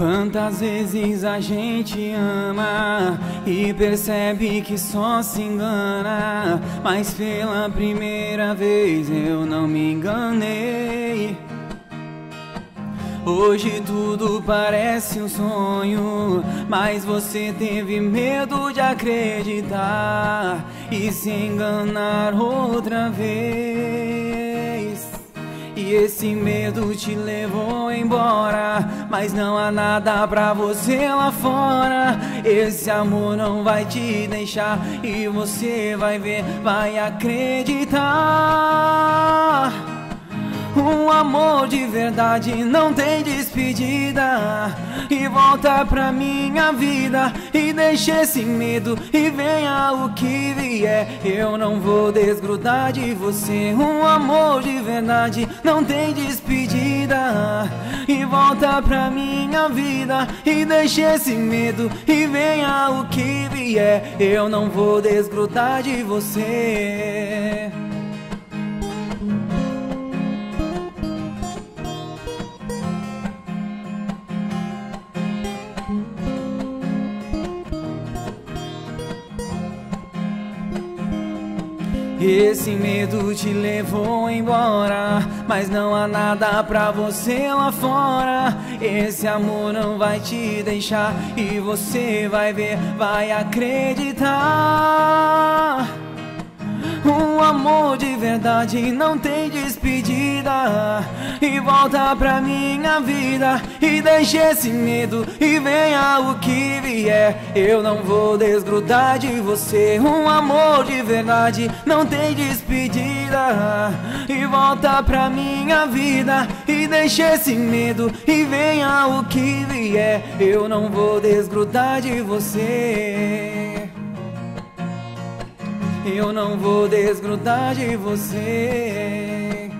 Quantas vezes a gente ama e percebe que só se engana, mas pela primeira vez eu não me enganei. Hoje tudo parece um sonho, mas você teve medo de acreditar e se enganar outra vez. Esse medo te levou embora, mas não há nada pra você lá fora. Esse amor não vai te deixar e você vai ver, vai acreditar. Um amor de verdade não tem despedida. E volta pra minha vida e deixa esse medo e venha o que vier. Eu não vou desgrudar de você. Um amor de verdade não tem despedida. E volta pra minha vida e deixa esse medo e venha o que vier. Eu não vou desgrudar de você. Esse medo te levou embora, mas não há nada pra você lá fora. Esse amor não vai te deixar e você vai ver, vai acreditar. Amor de verdade não tem despedida. E volta pra minha vida E deixe esse medo E venha o que vier. Eu não vou desgrudar de você. Um amor de verdade não tem despedida. E volta pra minha vida E deixe esse medo E venha o que vier. Eu não vou desgrudar de você eu não vou desgrudar de você.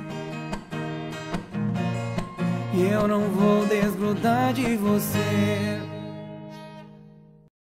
Eu não vou desgrudar de você.